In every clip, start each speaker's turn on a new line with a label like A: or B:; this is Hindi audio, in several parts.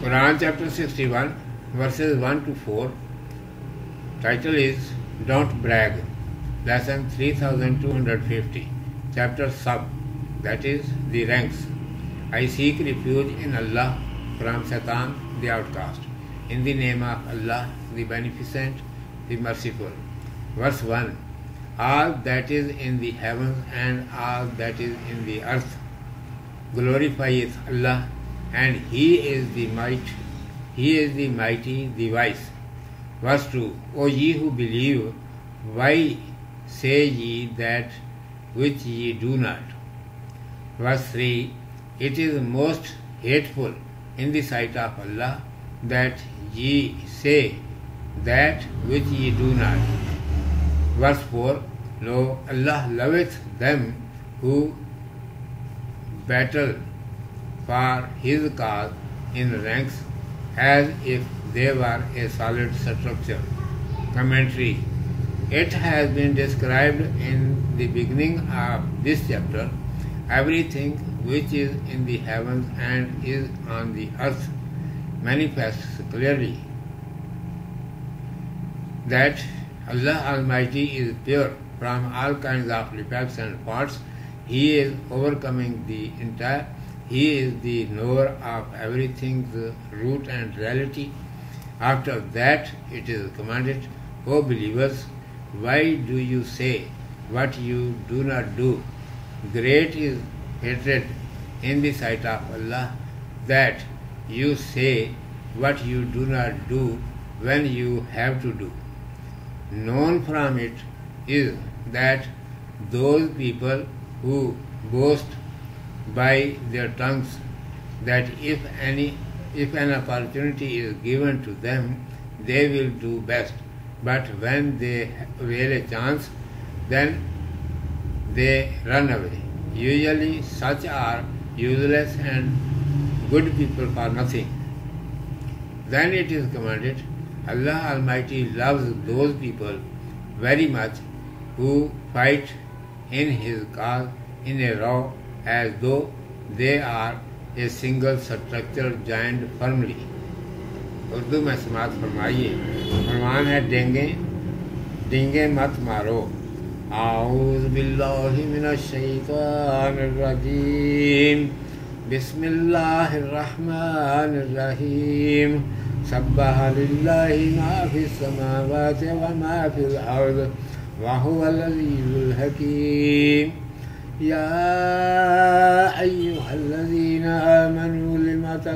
A: Quran chapter 61 verses 1 to 4. Title is Don't Brag. Lesson 3250. Chapter Sub. That is the ranks. I seek refuge in Allah from Satan the outcast. In the name of Allah the Beneficent, the Merciful. Verse 1. All that is in the heavens and all that is in the earth glorifieth Allah and He is the might, He is the mighty, wise. Verse 2 O ye who believe, why say ye that which ye do not? Verse 3 It is most hateful in the sight of Allah that ye say that which ye do not. Verse 4 Lo, Allah loveth them who battle for his cause in ranks as if they were a solid structure. Commentary It has been described in the beginning of this chapter everything which is in the heavens and is on the earth manifests clearly that Allah Almighty is pure from all kinds of defects and faults. He is overcoming the entire he is the knower of everything, the root and reality. After that, it is commanded, O believers, why do you say what you do not do? Great is hatred in the sight of Allah that you say what you do not do when you have to do. Known from it is that those people who boast by their tongues that if any if an opportunity is given to them they will do best. But when they avail a chance then they run away. Usually such are useless and good people for nothing. Then it is commanded allah almighty loves those people very much who fight in his cause in a row as though they are a single structured giant firmly. Urdu में समाज फरमाइए। फरमान है, डेंगे, डिंगे मत मारो। आऊज बिल्लाहि मिनश शैतानिर रजीम। बिस्मिल्लाहिर रहमानिर रहीम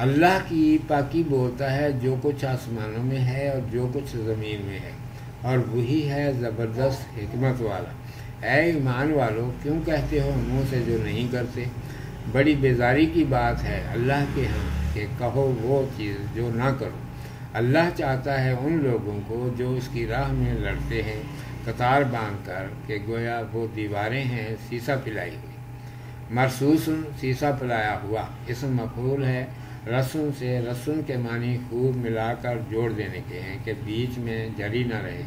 A: अल्लाह की पाकी बोलता है जो कुछ आसमानों में है और जो कुछ ज़मीन में है और वही है ज़बरदस्त हमत वाला ऐ ईमान वालों, क्यों कहते हो मुँह से जो नहीं करते? बड़ी बेजारी की बात है अल्लाह के यहाँ कि कहो वो चीज़ जो ना करो। अल्लाह चाहता है उन लोगों को जो उसकी राह में लड़ते हैं। कतार बाँध कर के गोया वो दीवारें हैं, सीसा पिलाई हुई। मरसूस सीसा पिलाया हुआ। इसम मफूल है। रसुन से रसुन के मानी खूब मिलाकर जोड़ देने के हैं कि बीच में जरी ना रहे।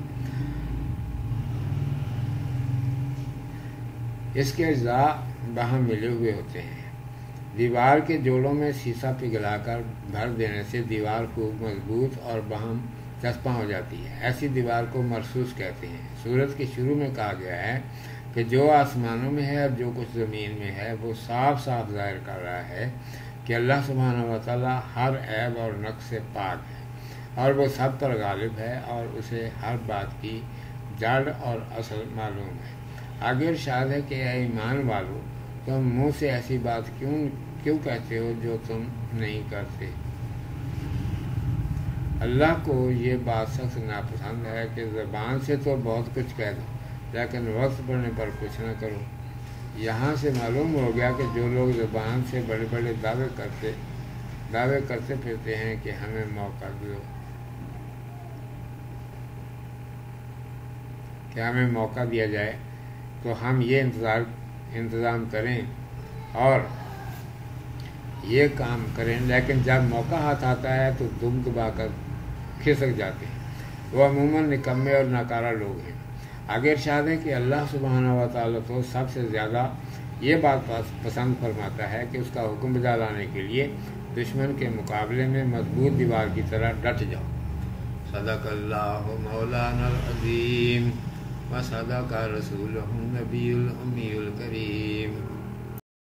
A: इसके अज्जा बहम मिले हुए होते हैं। दीवार के जोड़ों में शीशा पिघलाकर भर देने से दीवार खूब मज़बूत और बहम चस्पा हो जाती है। ऐसी दीवार को मरसूस कहते हैं। सूरत के शुरू में कहा गया है कि जो आसमानों में है और जो कुछ ज़मीन में है, वो साफ़ साफ़ ज़ाहिर कर रहा है कि अल्लाह सुबहान वाली हर ऐब और नक्स से पाक है और वो सब पर गालिब है और उसे हर बात की जड़ और असल मालूम है। इरशाद है कि ईमान वालों तुम मुँह से ऐसी बात क्यों क्यों कहते हो जो तुम नहीं करते? अल्लाह को ये बात सख्त नापसंद है कि ज़बान से तो बहुत कुछ कह दो, लेकिन वक्त पड़ने पर कुछ ना करो। यहाँ से मालूम हो गया कि जो लोग ज़बान से बड़े बड़े दावे करते दावे करते फिरते हैं कि हमें मौका दो। कि हमें मौका दिया जाए? तो हम ये इंतज़ार, इंतज़ाम करें और ये काम करें। लेकिन जब मौका हाथ आता है तो दुम दबाकर खिसक जाते हैं। वो अमूमन निकम्मे और नाकारा लोग हैं। आगे इर्शाद है कि अल्लाह सुबहाना व तो सबसे ज़्यादा ये बात पसंद फरमाता है कि उसका हुक्म बजा लाने के लिए दुश्मन के मुकाबले में मज़बूत दीवार की तरह डट जाओ। सदक मौलाना अजीम। व का रसूल नबी करीम